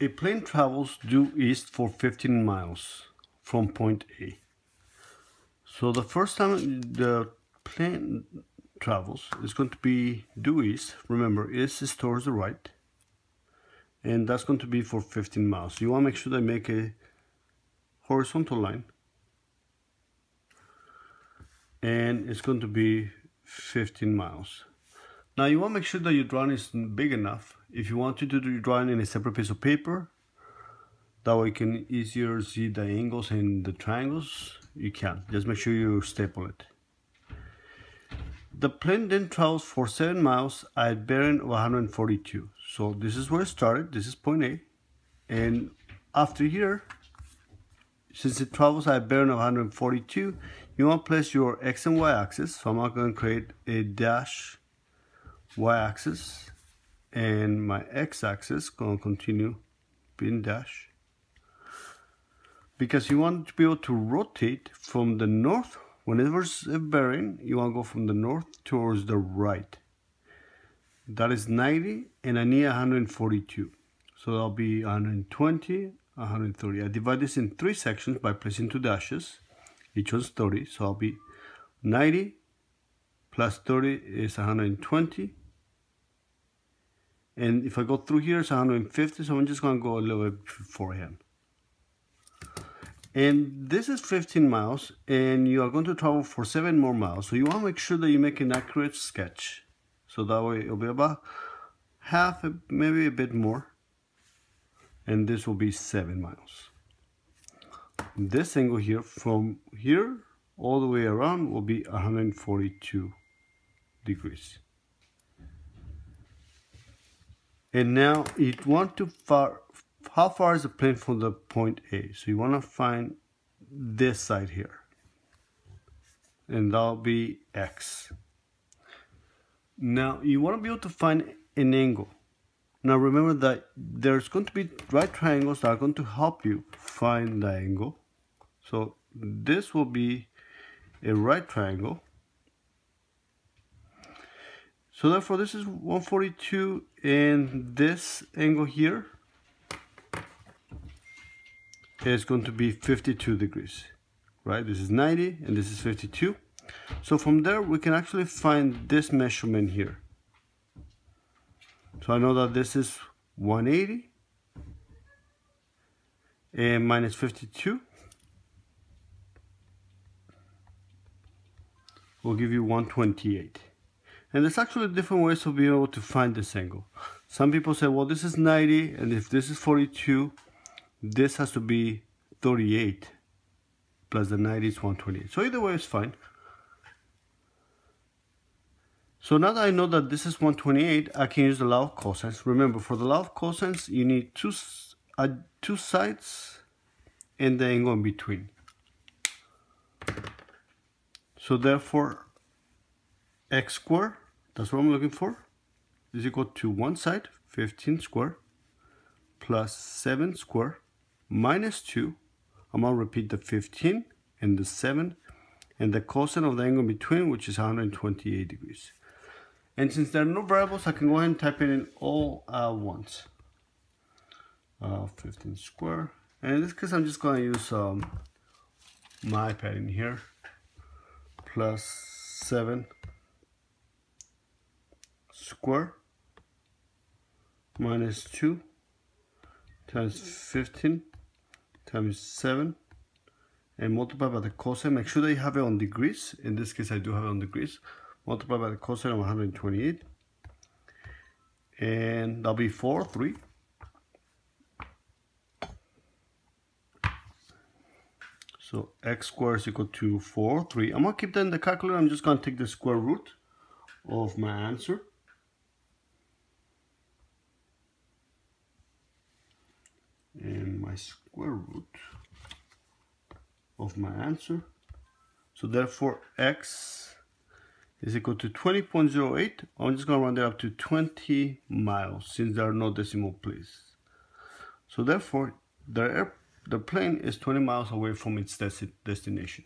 A plane travels due east for 15 miles from point A. So the first time the plane travels is going to be due east. Remember, east is towards the right. And that's going to be for 15 miles. You want to make sure you make a horizontal line. And it's going to be 15 miles. Now you want to make sure that your drawing is big enough. If you want to do your drawing in a separate piece of paper, that way you can easier see the angles and the triangles, you can. Just make sure you staple it. The plane then travels for 7 miles at bearing of 142. So this is where it started, this is point A. And after here, since it travels at bearing of 142, you want to place your X and Y axis. So I'm not going to create a dash y-axis and my x-axis to continue being dash. Because you want to be able to rotate from the north whenever it's a bearing you want to go from the north towards the right. That is 90 and I need 142 so that'll be 120 130 I divide this in three sections by placing two dashes. Each one's 30 so I'll be 90 plus 30 is 120 and if I go through here it's 150 so I'm just gonna go a little bit beforehand. And this is 15 miles and you are going to travel for seven more miles. So you want to make sure that you make an accurate sketch. So that way it'll be about half maybe a bit more. And this will be seven miles. This angle here from here all the way around will be 142 degrees and now you want to far how far is the plane from the point A? So you want to find this side here. And that'll be X. Now you want to be able to find an angle. Now remember that there's going to be right triangles that are going to help you find the angle. So this will be a right triangle so therefore this is 142 and this angle here is going to be 52 degrees. Right, this is 90 and this is 52. So from there we can actually find this measurement here. So I know that this is 180 and minus 52 will give you 128. And there's actually different ways of being able to find this angle. Some people say, well, this is 90, and if this is 42, this has to be 38, plus the 90 is 128. So either way is fine. So now that I know that this is 128, I can use the law of cosines. Remember, for the law of cosines, you need two, uh, two sides and the angle in between. So therefore, x squared that's what I'm looking for, is equal to one side, 15 square, plus 7 square, minus 2. I'm going to repeat the 15 and the 7 and the cosine of the angle between, which is 128 degrees. And since there are no variables, I can go ahead and type it in all at once. Uh, 15 square. And in this case, I'm just going to use um, my iPad in here. Plus 7 square minus 2 times 15 times 7 and multiply by the cosine. Make sure that you have it on degrees. In this case, I do have it on degrees. Multiply by the cosine of 128. And that'll be 4, 3. So x squared is equal to 4, 3. I'm going to keep that in the calculator. I'm just going to take the square root of my answer. My square root of my answer. So therefore x is equal to 20.08. I'm just going to round it up to 20 miles since there are no decimal places. So therefore the, the plane is 20 miles away from its destination.